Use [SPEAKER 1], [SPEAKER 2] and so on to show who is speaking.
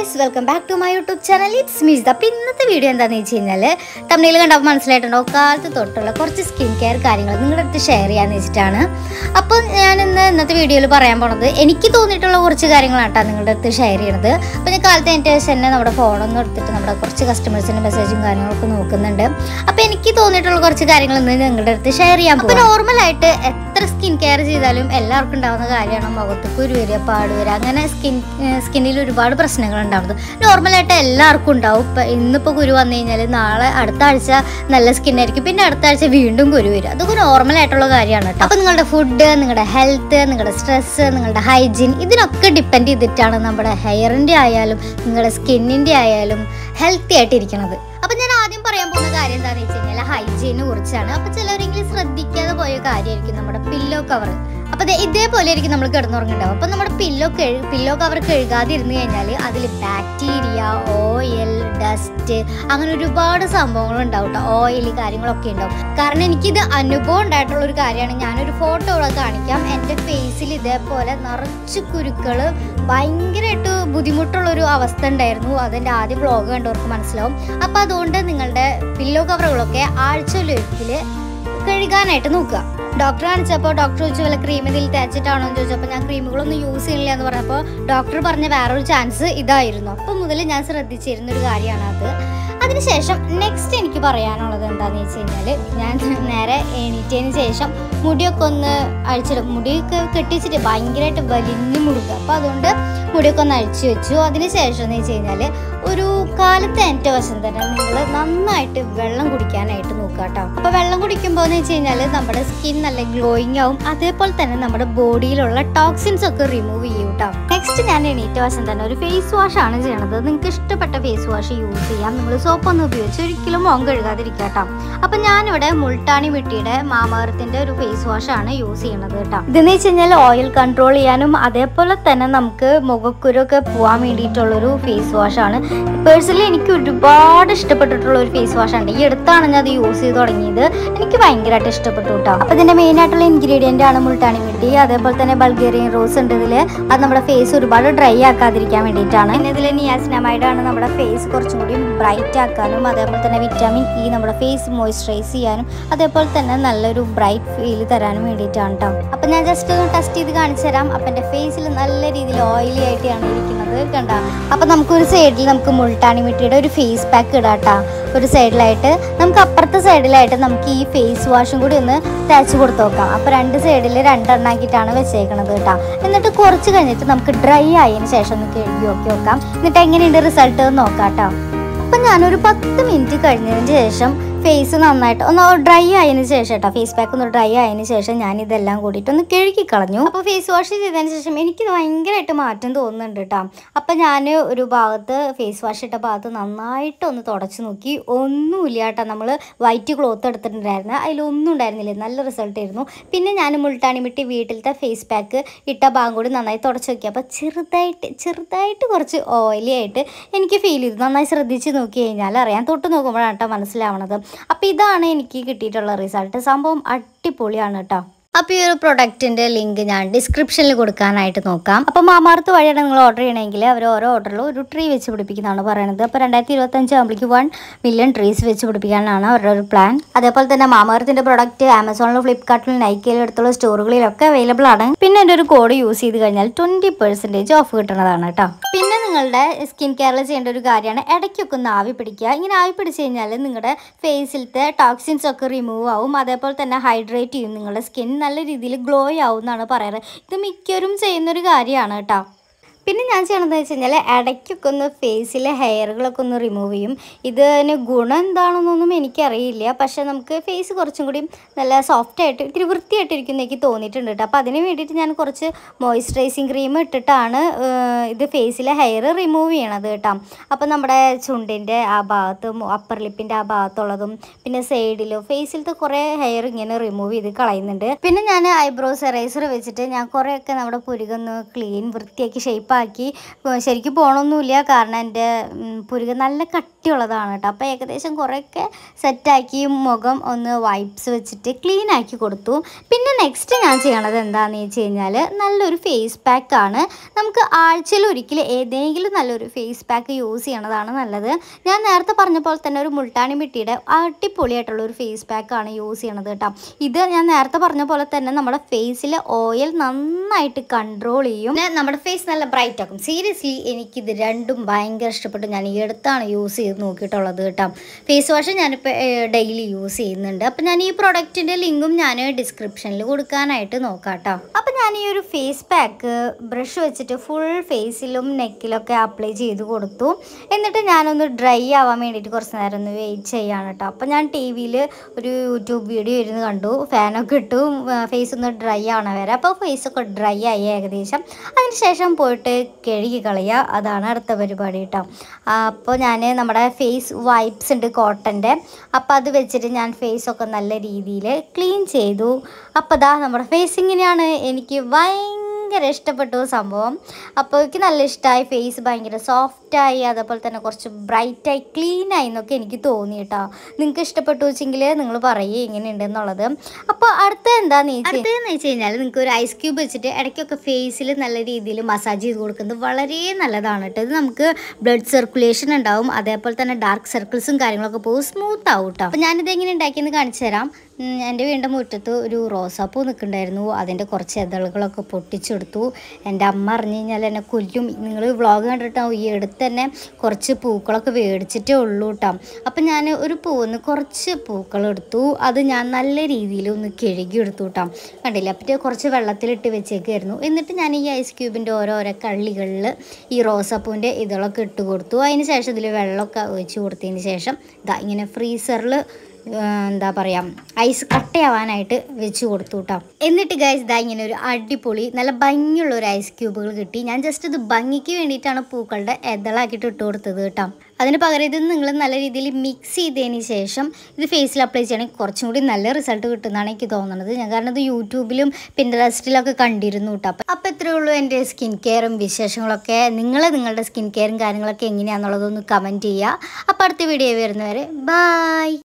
[SPEAKER 1] Guys welcome back to my YouTube channel it's മീസ് അപ്പോൾ ഇന്നത്തെ video എന്താണെന്ന് വെച്ച് കഴിഞ്ഞാൽ തമിഴിൽ കണ്ടപ്പോൾ മനസ്സിലായിട്ടുണ്ടോ. കാലത്ത് തൊട്ടുള്ള കുറച്ച് സ്കിൻ കെയർ കാര്യങ്ങൾ നിങ്ങളുടെ അടുത്ത് ഷെയർ ചെയ്യാമെന്ന് വെച്ചിട്ടാണ്. അപ്പോൾ ഞാൻ ഇന്ന് ഇന്നത്തെ വീഡിയോയിൽ പറയാൻ പോണത് എനിക്ക് തോന്നിയിട്ടുള്ള കുറച്ച് കാര്യങ്ങളാണ് കേട്ടോ നിങ്ങളുടെ അടുത്ത് ഷെയർ ചെയ്യണത്. അപ്പോൾ ഞാൻ കാലത്ത് എന്റെ തന്നെ നമ്മുടെ ഫോണൊന്നും എടുത്തിട്ട് നമ്മുടെ കുറച്ച് കസ്റ്റമേഴ്സിന്റെ മെസ്സേജും കാര്യങ്ങളൊക്കെ നോക്കുന്നുണ്ട്. അപ്പോൾ എനിക്ക് തോന്നിയിട്ടുള്ള കുറച്ച് കാര്യങ്ങൾ ഇന്ന് നിങ്ങളുടെ അടുത്ത് ഷെയർ ചെയ്യാൻ അപ്പോൾ നോർമലായിട്ട് എത്ര സ്കിൻ കെയർ ചെയ്താലും എല്ലാവർക്കും ഉണ്ടാകുന്ന കാര്യമാണ് മുഖത്ത് കുരു വരിക പാട് വരിക. അങ്ങനെ സ്കിൻ സ്കിന്നിൽ ഒരുപാട് പ്രശ്നങ്ങൾ ഉണ്ടാവുന്നത്. നോർമലായിട്ട് എല്ലാവർക്കും ഉണ്ടാവും. ഇപ്പം ഇന്നിപ്പോൾ കുരു വന്നു കഴിഞ്ഞാൽ നാളെ അടുത്ത ആഴ്ച നല്ല സ്കിൻ ആയിരിക്കും. പിന്നെ അടുത്ത ആഴ്ച വീണ്ടും കുരു വരും. അതൊക്കെ നോർമൽ ആയിട്ടുള്ള കാര്യമാണ് കേട്ടോ. അപ്പോൾ നിങ്ങളുടെ ഫുഡ് നിങ്ങളുടെ ഹെൽത്ത് നിങ്ങളുടെ സ്ട്രെസ് നിങ്ങളുടെ ഹൈജീൻ ഇതിനൊക്കെ ഡിപ്പെൻഡ് ചെയ്തിട്ടാണ് നമ്മുടെ ഹെയറിന്റെ ആയാലും നിങ്ങളുടെ സ്കിന്നിന്റെ ആയാലും ഹെൽത്തി ആയിട്ടിരിക്കുന്നത് അപ്പം ഞാൻ ആദ്യം പറയാൻ പോകുന്ന കാര്യം എന്താണെന്ന് വെച്ച് കഴിഞ്ഞാൽ ഹൈജീനെ കുറിച്ചാണ്. അപ്പം ചിലവരെങ്കിലും ശ്രദ്ധിക്കാതെ പോയ കാര്യമായിരിക്കും നമ്മുടെ പില്ലോ കവർ അപ്പൊ ഇതേപോലെ ആയിരിക്കും നമ്മൾ കിടന്നുറങ്ങുണ്ടാവും അപ്പൊ നമ്മുടെ പില്ലോ കഴു പില്ലോ കവർ കഴുകാതിരുന്ന് കഴിഞ്ഞാൽ അതിൽ ബാക്ടീരിയ ഓയിൽ ഡസ്റ്റ് അങ്ങനെ ഒരുപാട് സംഭവങ്ങൾ ഉണ്ടാവും കേട്ടോ ഓയിൽ കാര്യങ്ങളൊക്കെ ഉണ്ടാവും. കാരണം എനിക്കിത് അനുഭവം ഉണ്ടായിട്ടുള്ള ഒരു കാര്യമാണ്. ഞാനൊരു ഫോട്ടോ ഇവിടെ കാണിക്കാം. എന്റെ ഫേസിൽ ഇതേപോലെ നിറച്ച് കുരുക്കൾ ഭയങ്കരമായിട്ട് ബുദ്ധിമുട്ടുള്ള ഒരു അവസ്ഥ ഉണ്ടായിരുന്നു. അതെന്റെ ആദ്യ ബ്ലോഗ് കണ്ടവർക്ക് മനസ്സിലാവും. അപ്പോൾ അതുകൊണ്ട് നിങ്ങളുടെ പില്ലോ കവറുകളൊക്കെ ആഴ്ചയിലൊരിക്കൽ കഴുകാനായിട്ട് നോക്കുക. ഡോക്ടർ കാണിച്ചപ്പോൾ ഡോക്ടർ ചോദിച്ചു വല്ല ക്രീം ഇതിൽ തേച്ചിട്ടാണോ? എന്ന് ചോദിച്ചപ്പോൾ ഞാൻ ക്രീമുകളൊന്നും യൂസ് ചെയ്യില്ല എന്ന് പറഞ്ഞപ്പോൾ ഡോക്ടർ പറഞ്ഞ വേറൊരു ചാൻസ് ഇതായിരുന്നു. അപ്പം മുതൽ ഞാൻ ശ്രദ്ധിച്ചിരുന്ന ഒരു കാര്യമാണ് അത്. അതിനുശേഷം നെക്സ്റ്റ് എനിക്ക് പറയാനുള്ളത് എന്താണെന്ന് വെച്ച് കഴിഞ്ഞാൽ ഞാൻ നേരെ എണീറ്റതിന് ശേഷം മുടിയൊക്കെ ഒന്ന് അഴിച്ചിടും. മുടിയൊക്കെ കെട്ടിച്ചിട്ട് ഭയങ്കരമായിട്ട് വലിഞ്ഞു മുടുക്കുക. അപ്പോൾ അതുകൊണ്ട് മുടിയൊക്കെ ഒന്ന് അഴിച്ചു വെച്ചു. അതിന് ശേഷം എന്ന് വെച്ച് കഴിഞ്ഞാൽ ഒരു കാലത്ത് എന്റെ വശം തന്നെ നിങ്ങൾ നന്നായിട്ട് വെള്ളം കുടിക്കാനായിട്ട് നോക്കുക കേട്ടോ. അപ്പോൾ വെള്ളം കുടിക്കുമ്പോൾ എന്ന് വെച്ച് കഴിഞ്ഞാൽ നമ്മുടെ സ്കിൻ നല്ല ഗ്ലോയിങ് ആവും. അതേപോലെ തന്നെ നമ്മുടെ ബോഡിയിലുള്ള ടോക്സിൻസ് ഒക്കെ റിമൂവ് ചെയ്യും കേട്ടോ. നെക്സ്റ്റ് ഞാൻ എണീറ്റ വശം തന്നെ ഒരു ഫേസ് വാഷ് ആണ് ചെയ്യണത്. നിങ്ങൾക്ക് ഇഷ്ടപ്പെട്ട ഫേസ് വാഷ് യൂസ് ചെയ്യാം. നിങ്ങൾ സോപ്പൊന്നും ഉപയോഗിച്ച് ഒരിക്കലും മുഖം കഴുകാതിരിക്കുക കേട്ടോ. അപ്പം ഞാനിവിടെ മുൾട്ടാണി വെട്ടിയുടെ മാമകരത്തിന്റെ ഒരു ഫേസ് വാഷ് ആണ് യൂസ് ചെയ്യണത് കേട്ടോ. ഇതെന്ന് വെച്ച് കഴിഞ്ഞാൽ ഓയിൽ കൺട്രോൾ ചെയ്യാനും അതേപോലെ തന്നെ നമുക്ക് മുഖക്കുരൊക്കെ പോകാൻ വേണ്ടിയിട്ടുള്ളൊരു ഫേസ് വാഷ് ആണ്. പേഴ്സണലി എനിക്ക് ഒരുപാട് ഇഷ്ടപ്പെട്ടിട്ടുള്ള ഒരു ഫേസ് വാഷ് ആണ്. ഈ അടുത്താണ് ഞാൻ അത് യൂസ് ചെയ്ത് തുടങ്ങിയത്. എനിക്ക് ഭയങ്കരമായിട്ട് ഇഷ്ടപ്പെട്ടു കേട്ടോ അപ്പോൾ ഇതിന്റെ മെയിൻ ആയിട്ടുള്ള ഇൻഗ്രീഡിയന്റ് ആണ് മുൾട്ടാണി വെട്ടി അതേപോലെ തന്നെ ബൾഗേറിയൻ റോസ് ഉണ്ട് ഇതിൽ അത് നമ്മുടെ ഫേസ് ഒരുപാട് ഡ്രൈ ആക്കാതിരിക്കാൻ വേണ്ടിയിട്ടാണ്. പിന്നെ ഇതിൽ നിയാസിനമൈഡാണ് നമ്മുടെ ഫേസ് കുറച്ചും കൂടി ബ്രൈറ്റ് ആക്കാനും അതേപോലെ തന്നെ വിറ്റാമിൻ ഇ നമ്മുടെ ഫേസ് മോയ്സ്ചറൈസ് ചെയ്യാനും അതേപോലെ തന്നെ നല്ലൊരു ബ്രൈറ്റ് ഫീൽ തരാനും വേണ്ടിയിട്ടാണ് കേട്ടോ അപ്പം ഞാൻ ജസ്റ്റ് ഒന്ന് ടെസ്റ്റ് ചെയ്ത് കാണിച്ചു തരാം. അപ്പം എന്റെ ഫേസിൽ നല്ല രീതിയിൽ ഓയിലി ആയിട്ടാണ് ഇരിക്കുന്നത്. കണ്ട? അപ്പം നമുക്കൊരു സൈഡിൽ നമുക്ക് മുൾട്ടാണി മിട്ടിയുടെ ഒരു ഫേസ് പാക്ക് ഇടാം കേട്ടോ ഒരു സൈഡിലായിട്ട് നമുക്ക് അപ്പുറത്തെ സൈഡിലായിട്ട് നമുക്ക് ഈ ഫേസ് വാഷും കൂടി ഒന്ന് തേച്ച് കൊടുത്ത് നോക്കാം. അപ്പോൾ രണ്ട് സൈഡിൽ രണ്ടെണ്ണാക്കിയിട്ടാണ് വെച്ചേക്കണത് കേട്ടോ. എന്നിട്ട് കുറച്ച് കഴിഞ്ഞിട്ട് നമുക്ക് ഡ്രൈ ആയതിനു ശേഷം ഒന്ന് കഴുകി നോക്കി നോക്കാം. എന്നിട്ട് എങ്ങനെയുണ്ട് റിസൾട്ട് നോക്കാം കേട്ടോ അപ്പം ഞാനൊരു പത്ത് മിനിറ്റ് കഴിഞ്ഞതിന് ശേഷം ഫേസ് നന്നായിട്ട്. ഒന്ന് ഡ്രൈ ആയതിനു ശേഷം കേട്ടോ ഫേസ് പാക്ക് ഒന്ന് ഡ്രൈ ആയതിനു ശേഷം ഞാൻ ഇതെല്ലാം കൂടിയിട്ട് ഒന്ന് കഴുകി കളഞ്ഞു. അപ്പോൾ ഫേസ് വാഷ് ചെയ്തതിന് ശേഷം എനിക്ക് ഭയങ്കരമായിട്ട് മാറ്റം തോന്നുന്നുണ്ട് കേട്ടോ അപ്പം ഞാൻ ഒരു ഭാഗത്ത് ഫേസ് വാഷ് ഇട്ട ഭാഗത്ത് നന്നായിട്ട് ഒന്ന് തുടച്ച് നോക്കി. ഒന്നുമില്ല കേട്ടോ നമ്മൾ വൈറ്റ് ക്ലോത്ത് എടുത്തിട്ടുണ്ടായിരുന്നു. അതിലൊന്നും ഉണ്ടായിരുന്നില്ല. നല്ല റിസൾട്ട് ആയിരുന്നു. പിന്നെ ഞാൻ മുൾട്ടാണി മിട്ടി വീട്ടിലത്തെ ഫേസ് പാക്ക് ഇട്ട ഭാഗം കൂടി നന്നായി തുടച്ച് നോക്കി. അപ്പോൾ ചെറുതായിട്ട് ചെറുതായിട്ട് കുറച്ച് ഓയിലി ആയിട്ട് എനിക്ക് ഫീൽ ചെയ്തു. നന്നായി ശ്രദ്ധിച്ച് നോക്കി കഴിഞ്ഞാൽ അറിയാം. തൊട്ട് നോക്കുമ്പോഴാണ് കേട്ടോ മനസ്സിലാവണത്. അപ്പോൾ ഇതാണ് എനിക്ക് കിട്ടിയിട്ടുള്ള റിസൾട്ട് സംഭവം അടിപൊളിയാണ് കേട്ടോ അപ്പോൾ ഈ ഒരു പ്രൊഡക്റ്റിന്റെ ലിങ്ക് ഞാൻ ഡിസ്ക്രിപ്ഷനിൽ കൊടുക്കാനായിട്ട് നോക്കാം. അപ്പോൾ മാമാർത്ത് വഴിയാണ് നിങ്ങൾ ഓർഡർ ചെയ്യണമെങ്കിൽ അവർ ഓരോ ഓർഡറിലും ഒരു ട്രീ വെച്ച് പിടിപ്പിക്കുന്നതാണ് പറയുന്നത് അപ്പോൾ രണ്ടായിരത്തി ഇരുപത്തഞ്ച് ആകുമ്പോഴേക്ക് വൺ മില്യൺ ട്രീസ് വെച്ച് പിടിപ്പിക്കാനാണ് അവരുടെ ഒരു പ്ലാൻ അതേപോലെ തന്നെ മാമാർത്തിന്റെ പ്രൊഡക്റ്റ് ആമസോണിലും ഫ്ലിപ്കാർട്ടിലും നൈക്കയിലും അടുത്തുള്ള സ്റ്റോറുകളിലൊക്കെ അവൈലബിൾ ആണ്. പിന്നെ എന്റെ ഒരു കോഡ് യൂസ് ചെയ്ത് കഴിഞ്ഞാൽ ട്വന്റി പെർസെന്റേജ് ഓഫ് കിട്ടുന്നതാണ് കേട്ടോ. പിന്നെ നിങ്ങളുടെ സ്കിൻ കെയറിൽ ചെയ്യേണ്ട ഒരു കാര്യമാണ് ഇടയ്ക്കൊക്കെ ഒന്ന് ആവി പിടിക്കുക. ഇങ്ങനെ ആവി പിടിച്ച് കഴിഞ്ഞാൽ നിങ്ങളുടെ ഫേസിലത്തെ ടോക്സിൻസ് ഒക്കെ റിമൂവ് ആവും. അതേപോലെ തന്നെ ഹൈഡ്രേറ്റ് ചെയ്യും നിങ്ങളുടെ സ്കിൻ നല്ല രീതിയിൽ ഗ്ലോ ആവും എന്നാണ് പറയാറ് ഇത് മിക്കവരും ചെയ്യുന്നൊരു കാര്യമാണ് കേട്ടോ. പിന്നെ ഞാൻ ചെയ്യണമെന്ന് വെച്ച് കഴിഞ്ഞാൽ ഇടയ്ക്കൊക്കെ ഒന്ന് ഫേസിലെ ഹെയറുകളൊക്കെ ഒന്ന് റിമൂവ് ചെയ്യും. ഇതിന് ഗുണം എന്താണെന്നൊന്നും എനിക്കറിയില്ല. പക്ഷേ നമുക്ക് ഫേസ് കുറച്ചും കൂടി നല്ല സോഫ്റ്റ് ആയിട്ട് ഇത്തിരി വൃത്തിയായിട്ടിരിക്കുന്ന എനിക്ക് തോന്നിയിട്ടുണ്ട് കേട്ടോ. അപ്പോൾ അതിന് വേണ്ടിയിട്ട് ഞാൻ കുറച്ച് മോയ്സ്ചറൈസിങ് ക്രീം ഇട്ടിട്ടാണ് ഇത് ഫേസിലെ ഹെയർ റിമൂവ് ചെയ്യണത് കേട്ടോ. അപ്പോൾ നമ്മുടെ ചുണ്ടിന്റെ ആ ഭാഗത്തും അപ്പർ ലിപ്പിന്റെ ആ ഭാഗത്തുള്ളതും പിന്നെ സൈഡിലും ഫേസിലത്തെ കുറേ ഹെയർ ഇങ്ങനെ റിമൂവ് ചെയ്ത് കളയുന്നുണ്ട്. പിന്നെ ഞാൻ ഐബ്രോസ് എറേസർ വെച്ചിട്ട് ഞാൻ കുറേയൊക്കെ നമ്മുടെ പുരുകൊന്ന് ക്ലീൻ വൃത്തിയാക്കി ഷേപ്പ് ഒഴിവാക്കി. ശരിക്കും പോകണമൊന്നുമില്ല കാരണം എന്റെ പുരുക നല്ല കട്ടിയുള്ളതാണ് കേട്ടോ. അപ്പോൾ ഏകദേശം കുറേയൊക്കെ സെറ്റാക്കി മുഖം ഒന്ന് വൈപ്സ് വെച്ചിട്ട് ക്ലീൻ ആക്കി കൊടുത്തു. പിന്നെ നെക്സ്റ്റ് ഞാൻ ചെയ്യണത് എന്താണെന്ന് വെച്ച് കഴിഞ്ഞാൽ നല്ലൊരു ഫേസ് പാക്കാണ് നമുക്ക് ആഴ്ചയിൽ ഒരിക്കൽ ഏതെങ്കിലും നല്ലൊരു ഫേസ് പാക്ക് യൂസ് ചെയ്യണതാണ് നല്ലത്. ഞാൻ നേരത്തെ പറഞ്ഞ പോലെ തന്നെ ഒരു മുൾട്ടാണി മിട്ടിയുടെ അടിപൊളിയായിട്ടുള്ള ഒരു ഫേസ് പാക്കാണ് യൂസ് ചെയ്യണത് കേട്ടോ. ഇത് ഞാൻ നേരത്തെ പറഞ്ഞ പോലെ തന്നെ നമ്മുടെ ഫേസിലെ ഓയിൽ നന്നായിട്ട് കൺട്രോൾ ചെയ്യും. നമ്മുടെ ഫേസ് നല്ല ബ്രൈറ്റ് ആക്കും. സീരിയസ്ലി എനിക്കിത് രണ്ടും ഭയങ്കര ഇഷ്ടപ്പെട്ടു. ഞാൻ ഈ അടുത്താണ് യൂസ് ചെയ്ത് നോക്കിയിട്ടുള്ളത് കേട്ടോ. ഫേസ് വാഷ് ഞാനിപ്പോൾ ഡെയിലി യൂസ് ചെയ്യുന്നുണ്ട്. അപ്പം ഞാൻ ഈ പ്രൊഡക്റ്റിന്റെ ലിങ്കും ഞാൻ ഡിസ്ക്രിപ്ഷനിൽ കൊടുക്കാനായിട്ട് നോക്കാം കേട്ടോ. അപ്പം ഞാൻ ഈ ഒരു ഫേസ് പാക്ക് ബ്രഷ് വെച്ചിട്ട് ഫുൾ ഫേസിലും നെക്കിലൊക്കെ അപ്ലൈ ചെയ്ത് കൊടുത്തു. എന്നിട്ട് ഞാനൊന്ന് ഡ്രൈ ആവാൻ വേണ്ടിയിട്ട് കുറച്ച് നേരം ഒന്ന് വെയിറ്റ് ചെയ്യാണ് കേട്ടോ. അപ്പം ഞാൻ ടി വിയിൽ ഒരു യൂട്യൂബ് വീഡിയോ ഇരുന്ന് കണ്ടു. ഫാനൊക്കെ ഇട്ടു. ഫേസ് ഒന്ന് ഡ്രൈ ആവണ വരെ. അപ്പോൾ ഫേസൊക്കെ ഡ്രൈ ആയി ഏകദേശം. അതിന് ശേഷം പോയിട്ട് കഴുകി കളയുക അതാണ് അടുത്ത പരിപാടി കേട്ടോ അപ്പോൾ ഞാൻ നമ്മുടെ ഫേസ് വൈപ്സ് ഉണ്ട് കോട്ടന്റെ അപ്പോൾ അത് വെച്ചിട്ട് ഞാൻ ഫേസൊക്കെ നല്ല രീതിയിൽ ക്ലീൻ ചെയ്തു. അപ്പോൾ ദാ നമ്മുടെ ഫേസ് ഇങ്ങനെയാണ് എനിക്ക് ഭയങ്കര ഇഷ്ടപ്പെട്ടു സംഭവം. അപ്പോൾ എനിക്ക് നല്ല ഇഷ്ടമായി ഫേസ് ഭയങ്കര സോഫ്റ്റായി അതേപോലെ തന്നെ കുറച്ച് ബ്രൈറ്റായി ക്ലീനായി എന്നൊക്കെ എനിക്ക് തോന്നി കേട്ടോ. നിങ്ങൾക്ക് ഇഷ്ടപ്പെട്ടു വെച്ചെങ്കിൽ നിങ്ങൾ പറയേ എങ്ങനെയുണ്ട് എന്നുള്ളത് അപ്പോൾ അടുത്ത എന്താണെന്ന് അടുത്തതെന്ന് വെച്ച് കഴിഞ്ഞാൽ നിങ്ങൾക്ക് ഒരു ഐസ് ക്യൂബ് വെച്ചിട്ട് ഇടയ്ക്കൊക്കെ ഫേസിൽ നല്ല രീതിയിൽ മസാജ് ചെയ്ത് കൊടുക്കുന്നത് വളരെ നല്ലതാണ് കേട്ടോ. ഇത് നമുക്ക് ബ്ലഡ് സർക്കുലേഷൻ ഉണ്ടാവും അതേപോലെ തന്നെ ഡാർക്ക് സർക്കിൾസും കാര്യങ്ങളൊക്കെ പോകും സ്മൂത്ത് ആവും കേട്ടോ. അപ്പോൾ ഞാനിത് എങ്ങനെ ഉണ്ടാക്കിയെന്ന് കാണിച്ചു തരാം. എന്റെ വീടിന്റെ മുറ്റത്ത് ഒരു റോസാപ്പൂ നിൽക്കുന്നുണ്ടായിരുന്നു. അതിന്റെ കുറച്ച് ഇതളുകളൊക്കെ പൊട്ടിച്ചെടുത്തു. എന്റെ അമ്മ അറിഞ്ഞു കഴിഞ്ഞാൽ എന്നെ കൊല്ലും. നിങ്ങൾ വ്ളോഗ് കണ്ടിട്ടാവും ഈ അടുത്ത് തന്നെ കുറച്ച് പൂക്കളൊക്കെ മേടിച്ചിട്ടേ ഉള്ളൂ കേട്ടോ അപ്പം ഞാൻ ഒരു പൂവിന്ന് കുറച്ച് പൂക്കളെടുത്തു. അത് ഞാൻ നല്ല രീതിയിൽ ഒന്ന് കിഴുകി എടുത്തു കേട്ടോ കണ്ടില്ല? അപ്പം കുറച്ച് വെള്ളത്തിലിട്ട് വെച്ചേക്കായിരുന്നു. എന്നിട്ട് ഞാൻ ഈ ഐസ് ക്യൂബിന്റെ ഓരോരോ കള്ളികളിൽ ഈ റോസാപ്പൂവിന്റെ ഇതളൊക്കെ ഇട്ട് കൊടുത്തു. അതിന് ശേഷം ഇതിൽ വെള്ളമൊക്കെ ഒഴിച്ച് കൊടുത്തതിന് ശേഷം ഇതാ ഇങ്ങനെ ഫ്രീസറിൽ എന്താ പറയുക ഐസ് കട്ടയാവാനായിട്ട് വെച്ച് കൊടുത്തു കേട്ടോ എന്നിട്ട് ഗൈസ് ഇതാ ഇങ്ങനെ ഒരു അടിപൊളി നല്ല ഭംഗിയുള്ള ഒരു ഐസ് ക്യൂബുകൾ കിട്ടി. ഞാൻ ജസ്റ്റ് ഇത് ഭംഗിക്ക് വേണ്ടിയിട്ടാണ് പൂക്കളുടെ എതളാക്കിയിട്ട് ഇട്ട് കൊടുത്തത് കേട്ടോ അതിന് പകരം ഇത് നിങ്ങൾ നല്ല രീതിയിൽ മിക്സ് ചെയ്തതിന് ശേഷം ഇത് ഫേസിൽ അപ്ലൈ ചെയ്യണമെങ്കിൽ കുറച്ചും കൂടി നല്ല റിസൾട്ട് കിട്ടുന്നതാണ് എനിക്ക് തോന്നുന്നത് ഞാൻ കാരണം ഇത് യൂട്യൂബിലും പിൻട്രസ്റ്റിലൊക്കെ കണ്ടിരുന്നു കേട്ടോ അപ്പം അപ്പോൾ ഇത്രയേ ഉള്ളൂ എന്റെ സ്കിൻ കെയറും വിശേഷങ്ങളൊക്കെ. നിങ്ങൾ നിങ്ങളുടെ സ്കിൻ കെയറും കാര്യങ്ങളൊക്കെ എങ്ങനെയാണെന്നുള്ളതൊന്ന് കമന്റ് ചെയ്യുക. അപ്പോൾ അടുത്ത വീഡിയോ വരുന്നവരെ ബായ്